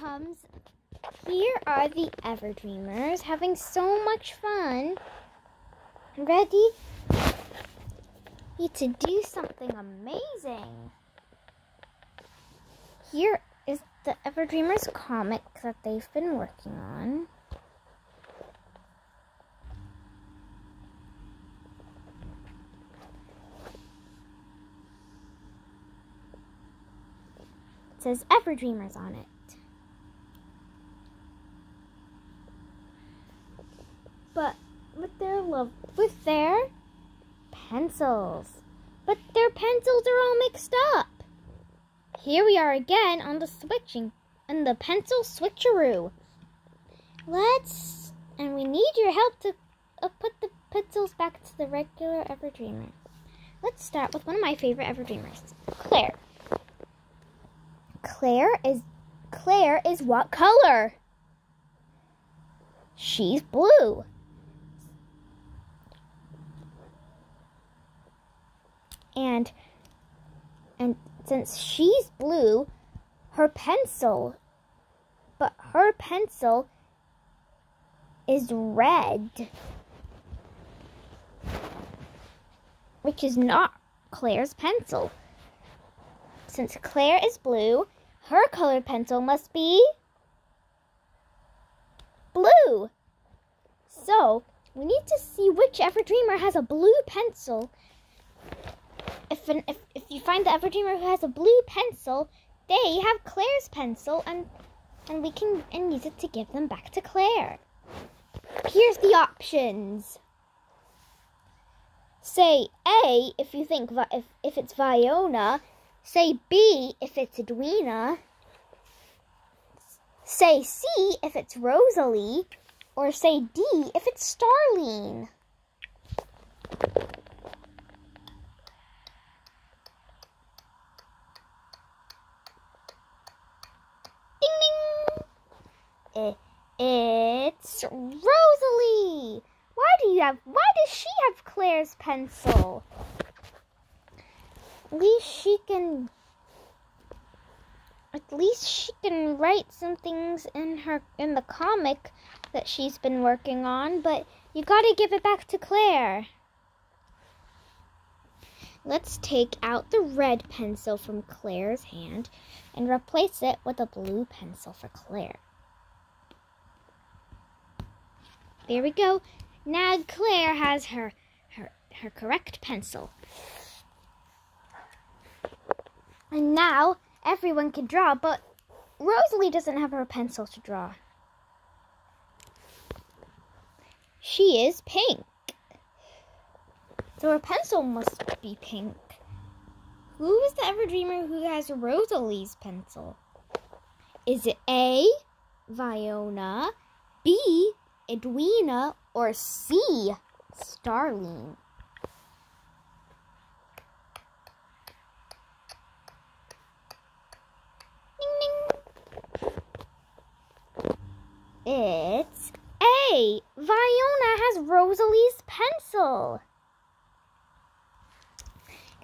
comes. Here are the Everdreamers having so much fun. Ready? to do something amazing. Here is the Everdreamers comic that they've been working on. It says Everdreamers on it. But with their love, with their pencils. But their pencils are all mixed up. Here we are again on the switching and the pencil switcheroo. Let's and we need your help to uh, put the pencils back to the regular Everdreamer. Let's start with one of my favorite Everdreamers, Claire. Claire is Claire is what color? She's blue. And and since she's blue, her pencil but her pencil is red. Which is not Claire's pencil. Since Claire is blue, her colored pencil must be blue. So, we need to see which Everdreamer has a blue pencil. If, an, if, if you find the Everdreamer who has a blue pencil, they have Claire's pencil and and we can and use it to give them back to Claire. Here's the options. Say A if you think if, if it's Viona Say B if it's Edwina. Say C if it's Rosalie. Or say D if it's Starline. Ding ding! Rosalie! Why do you have, why does she have Claire's pencil? At least she can at least she can write some things in her in the comic that she's been working on, but you got to give it back to Claire. Let's take out the red pencil from Claire's hand and replace it with a blue pencil for Claire. There we go. Now Claire has her her her correct pencil. And now everyone can draw, but Rosalie doesn't have her pencil to draw. She is pink. So her pencil must be pink. Who is the ever dreamer who has Rosalie's pencil? Is it A, Viona, B, Edwina, or C, Starline? It's A. Viona has Rosalie's pencil.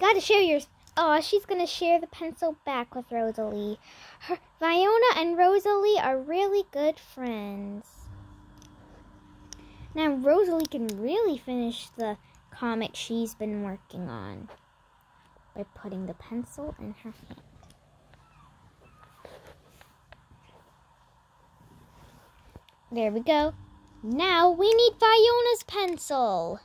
Gotta share yours. Oh, she's gonna share the pencil back with Rosalie. Her, Viona and Rosalie are really good friends. Now Rosalie can really finish the comic she's been working on by putting the pencil in her hand. There we go. Now we need Viona's pencil.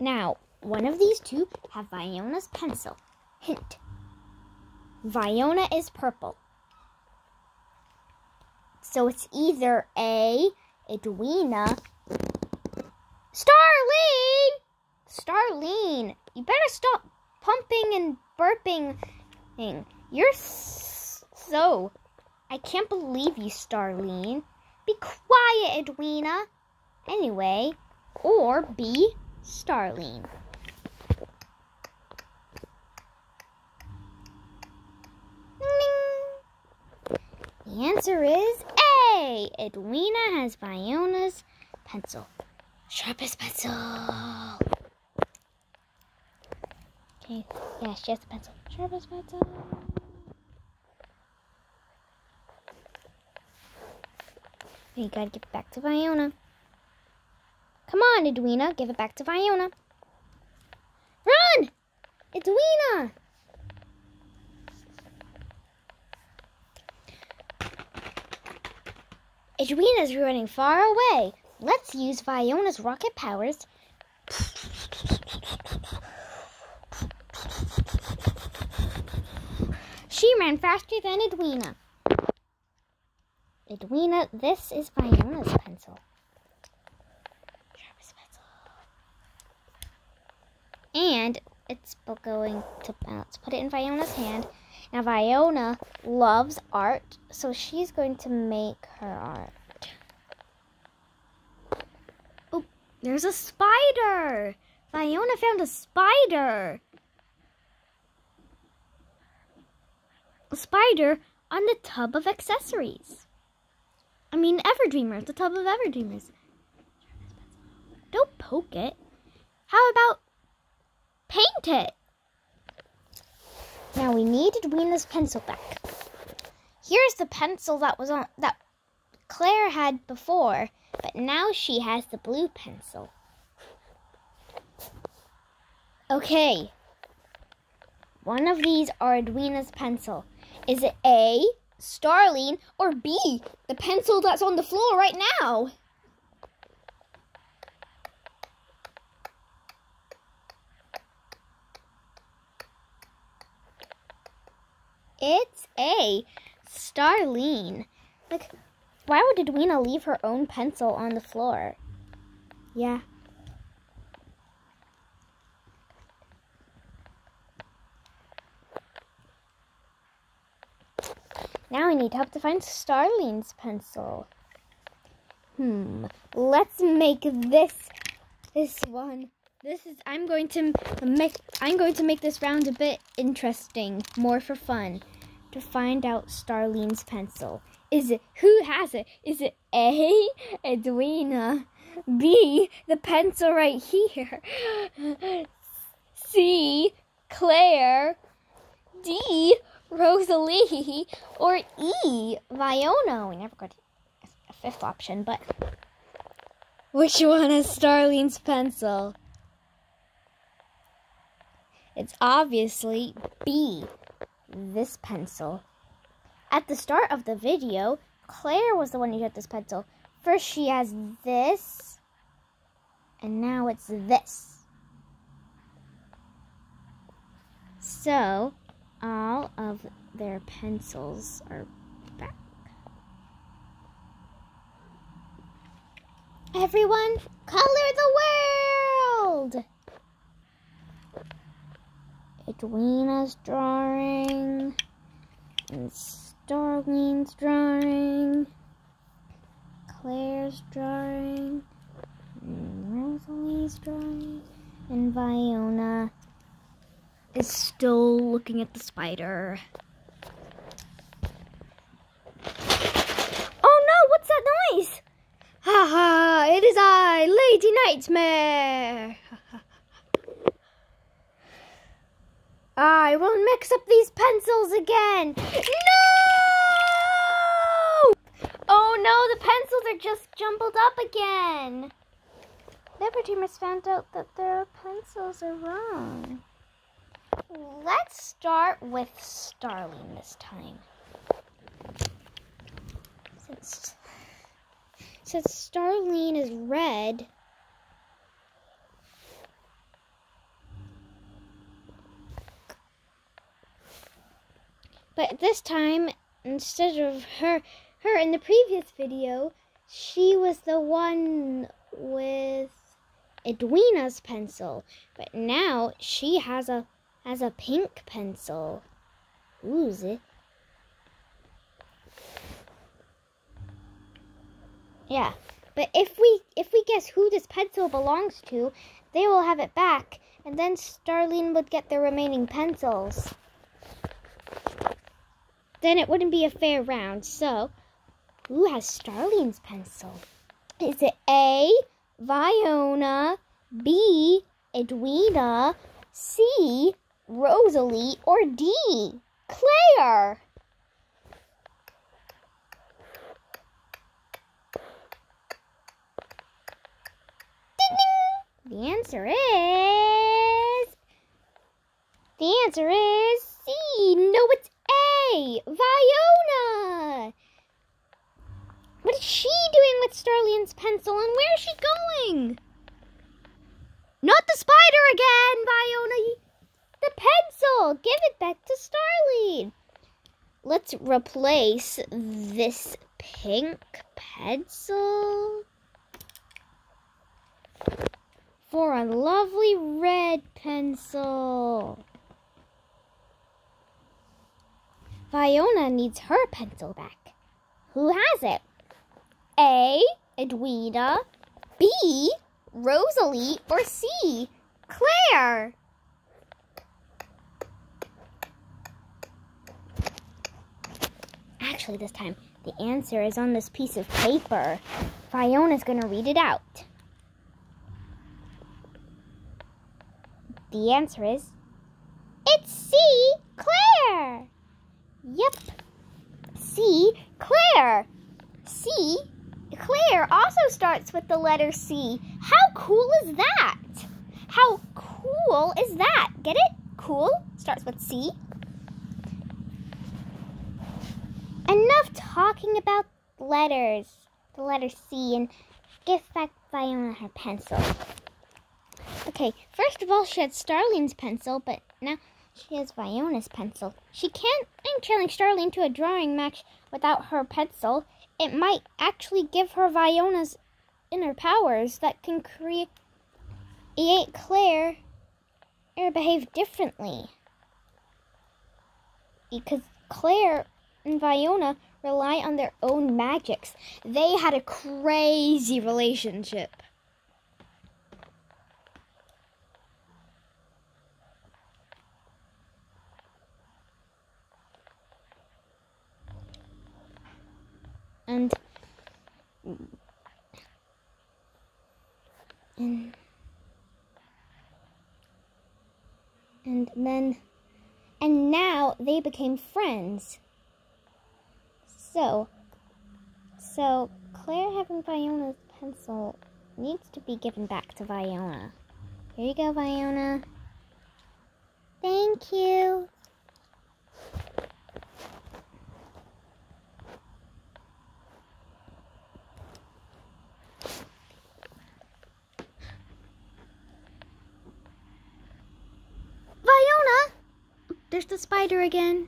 Now, one of these two have Viona's pencil. Hint. Viona is purple. So it's either A, Edwina, Starline! Starline, you better stop pumping and burping. You're so. I can't believe you, Starline. Be quiet, Edwina. Anyway, or be Starline. The answer is A. Edwina has Viona's pencil. Sharpest pencil. Okay, yeah, she has the pencil. Sharpest pencil. We gotta give it back to Viona. Come on, Edwina, give it back to Viona. Run! Edwina! Edwina's running far away. Let's use Viona's rocket powers. She ran faster than Edwina. Edwina, this is Viona's pencil. And it's going to, bounce. put it in Viona's hand. Now, Viona loves art, so she's going to make her art. Oh, there's a spider! Viona found a spider! A spider on the tub of accessories. I mean, Everdreamers, the tub of Everdreamers. Don't poke it. How about paint it? Now we need Edwina's pencil back. Here's the pencil that was on that Claire had before, but now she has the blue pencil. Okay. One of these are Edwina's pencil. Is it A, Starling, or B, the pencil that's on the floor right now? It's A, Starline. Like, why would Edwina leave her own pencil on the floor? Yeah. Now I need help to find Starline's pencil. Hmm. Let's make this this one. This is I'm going to make I'm going to make this round a bit interesting, more for fun, to find out Starline's pencil. Is it who has it? Is it A, Edwina, B, the pencil right here, C, Claire, D, Rosalie, or E, Viona? We never got a fifth option, but which one is Starline's pencil? It's obviously B, this pencil. At the start of the video, Claire was the one who got this pencil. First she has this, and now it's this. So, all of their pencils are back. Everyone, color the world! Edwina's drawing, and Starline's drawing, Claire's drawing, and Rosalie's drawing, and Viona is still looking at the spider. Oh no, what's that noise? Ha ha, it is I, Lady Nightmare. I won't mix up these pencils again. No! Oh no, the pencils are just jumbled up again. Dreamers found out that their pencils are wrong. Let's start with Starling this time. Since, since Starling is red, but this time, instead of her, her in the previous video, she was the one with Edwina's pencil. But now she has a has a pink pencil. Who's it. Yeah, but if we if we guess who this pencil belongs to, they will have it back, and then Starling would get the remaining pencils. Then it wouldn't be a fair round. So, who has Starling's pencil? Is it A, Viona, B, Edwina, C, Rosalie, or D? Claire. The answer is. The answer is C. No, it's A. Viona. What is she doing with Starling's pencil and where is she going? Not the spider again, Viona. The pencil. Give it back to Starling. Let's replace this pink pencil for a lovely red pencil. Viona needs her pencil back. Who has it? A. Edwina. B. Rosalie. Or C. Claire. Actually, this time, the answer is on this piece of paper. Viona's going to read it out. The answer is it's C. Claire. Yep. C. Claire. C. Claire also starts with the letter C. How cool is that? How cool is that? Get it? Cool starts with C. Enough talking about letters. The letter C and give back Viona her pencil. Okay, first of all, she had Starling's pencil, but now she has Viona's pencil. She can't challenge Starling to a drawing match without her pencil. It might actually give her Viona's inner powers that can create Claire or behave differently. Because Claire and Viona rely on their own magics. They had a crazy relationship. And and and then and now they became friends. So so Claire having Viona's pencil needs to be given back to Viola. Here you go, Viola. Thank you. There's the spider again.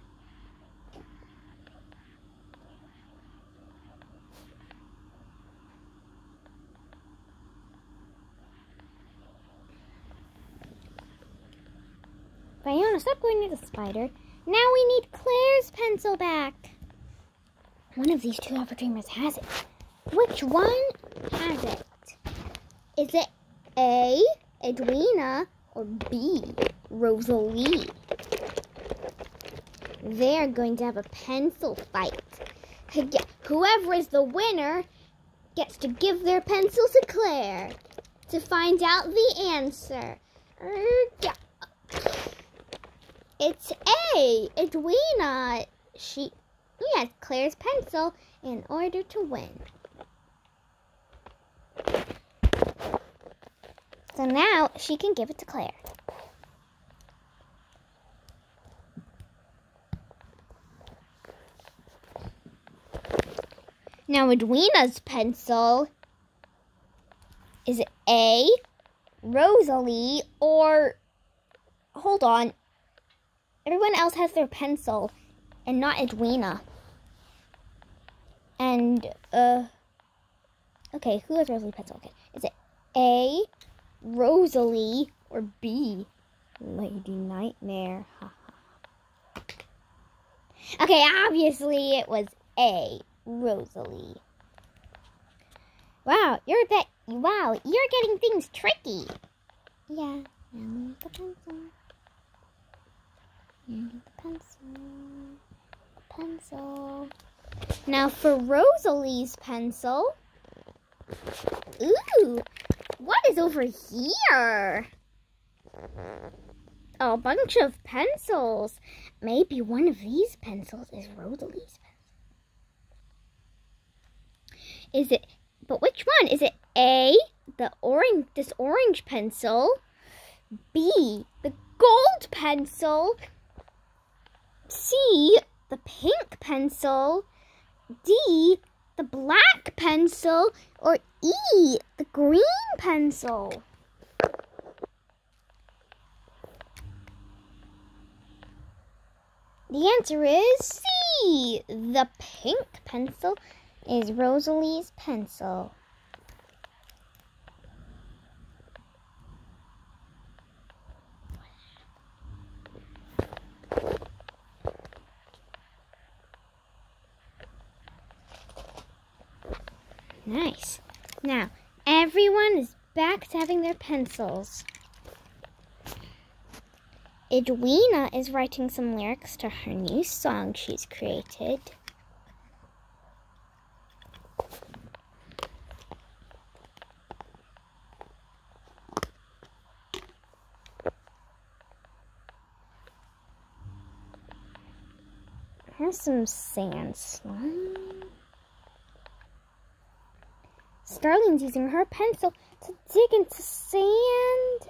Viona, stop going near the spider. Now we need Claire's pencil back. One of these two Opera Dreamers has it. Which one has it? Is it A, Edwina, or B, Rosalie? They're going to have a pencil fight. Whoever is the winner gets to give their pencil to Claire to find out the answer. It's A, Edwina. She has Claire's pencil in order to win. So now she can give it to Claire. Now, Edwina's pencil is it A, Rosalie, or hold on. Everyone else has their pencil and not Edwina. And, uh, okay, who has Rosalie's pencil? Okay, is it A, Rosalie, or B, Lady Nightmare? okay, obviously it was A, Rosalie. Wow, you're that. Wow, you're getting things tricky. Yeah, now the pencil. Here's the pencil. The pencil. Now for Rosalie's pencil. Ooh, what is over here? a bunch of pencils. Maybe one of these pencils is Rosalie's pencil. Is it, but which one? Is it A, the orange, this orange pencil? B, the gold pencil? C, the pink pencil? D, the black pencil? Or E, the green pencil? The answer is C. The pink pencil is Rosalie's pencil. Nice. Now, everyone is back to having their pencils. Edwina is writing some lyrics to her new song she's created. Here's some sand slime. Starling's using her pencil to dig into sand.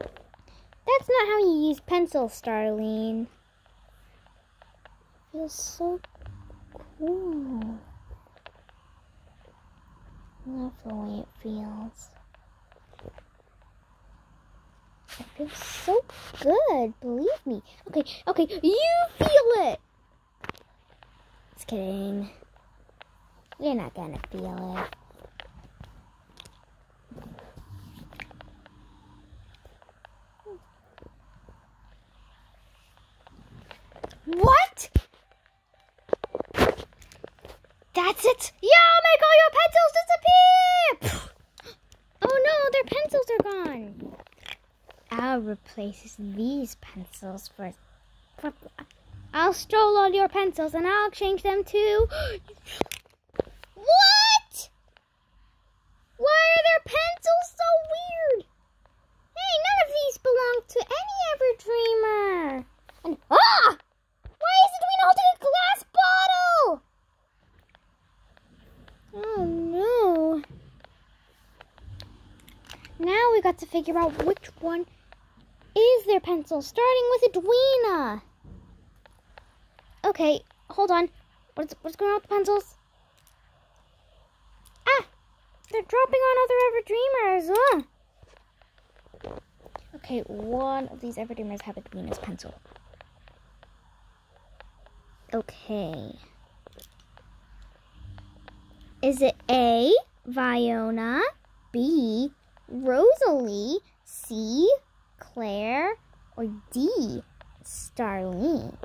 That's not how you use pencil, Starling. Feels so cool. Love the way it feels. It feels so good, believe me. Okay, okay, you feel it! Just kidding. You're not gonna feel it. What? That's it? Yeah, I'll make all your pencils disappear! Oh no, their pencils are gone. I'll replace these pencils for, for I'll steal all your pencils and I'll change them to What? Why are their pencils so weird? Hey, none of these belong to any ever dreamer. And ah! Why is it holding a glass bottle? Oh no. Now we got to figure out which one is their pencil, starting with Edwina. Okay, hold on. What's, what's going on with the pencils? Ah! They're dropping on other Ever Dreamers. Uh. Okay, one of these Ever Dreamers have Edwina's pencil. Okay. Is it A, Viona, B, Rosalie, C, Claire, or D, Starling?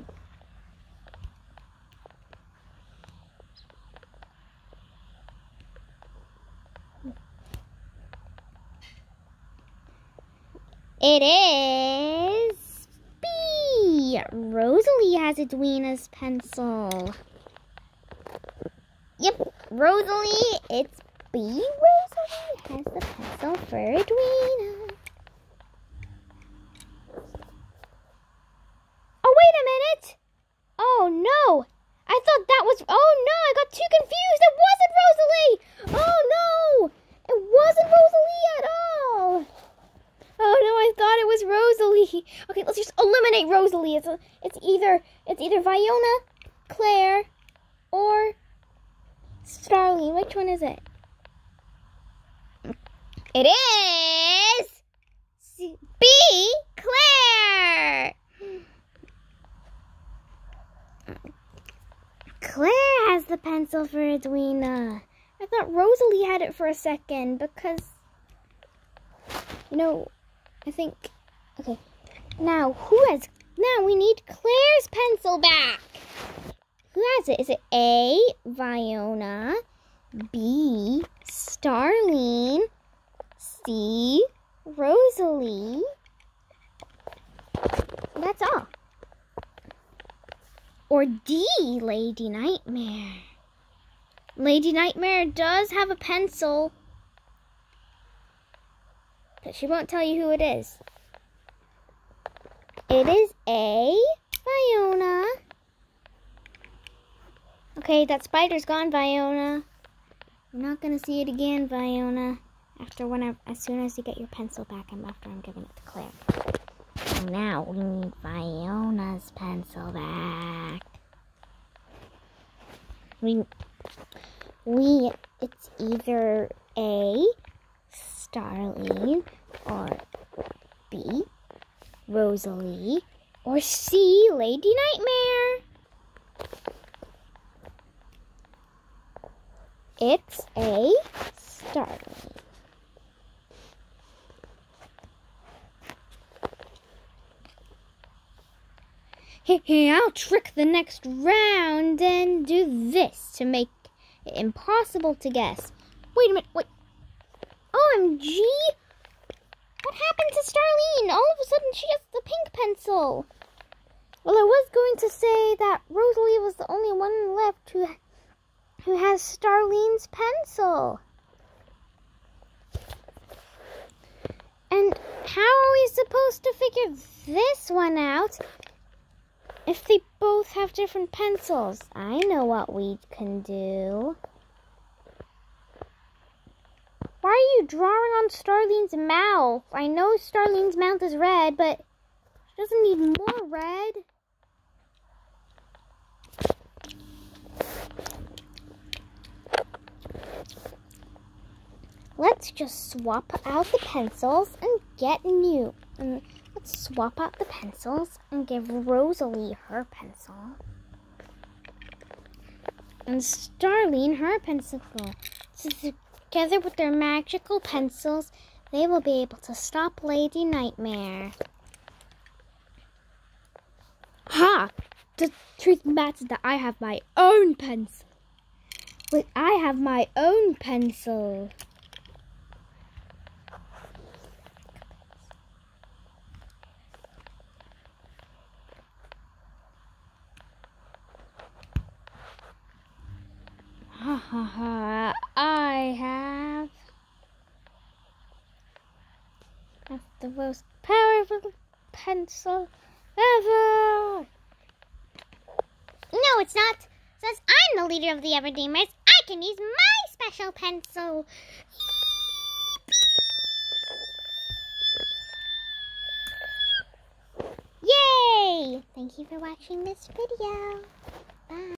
It is B. Rosalie has Edwina's pencil. Yep, Rosalie, it's B. Rosalie has the pencil for Edwina. Oh, wait a minute. Oh, no. I thought that was. Oh, no, I got too confused. It wasn't Rosalie. Oh, no. It wasn't Rosalie at all. Oh no, I thought it was Rosalie. Okay, let's just eliminate Rosalie. It's it's either it's either Viona, Claire, or Starling. Which one is it? It is B. Claire. Claire has the pencil for Edwina. I thought Rosalie had it for a second because, you know, I think, okay. Now, who has, now we need Claire's pencil back. Who has it? Is it A, Viona, B, Starling, C, Rosalie? That's all. Or D, Lady Nightmare. Lady Nightmare does have a pencil. But she won't tell you who it is. It is a Viona. Okay, that spider's gone, Viona. You're not gonna see it again, Viona. After when I, as soon as you get your pencil back, I'm after I'm giving it to Claire. So now we need Viona's pencil back. We, we, it's either A, Starling, or B, Rosalie, or C, Lady Nightmare. It's a Starling. Hey, hey, I'll trick the next round and do this to make it impossible to guess. Wait a minute, wait. OMG! What happened to Starline? All of a sudden she has the pink pencil. Well, I was going to say that Rosalie was the only one left who, who has Starline's pencil. And how are we supposed to figure this one out if they both have different pencils? I know what we can do. Why are you drawing on Starline's mouth? I know Starline's mouth is red, but she doesn't need more red. Let's just swap out the pencils and get new. And let's swap out the pencils and give Rosalie her pencil. And Starline her pencil. So Together with their magical pencils, they will be able to stop Lady Nightmare. Ha! The truth matters that I have my own pencil. Wait, I have my own pencil. Ha ha ha, I have, have the most powerful pencil ever. No, it's not. Since I'm the leader of the Everdreamers, I can use my special pencil. Yay! Thank you for watching this video. Bye.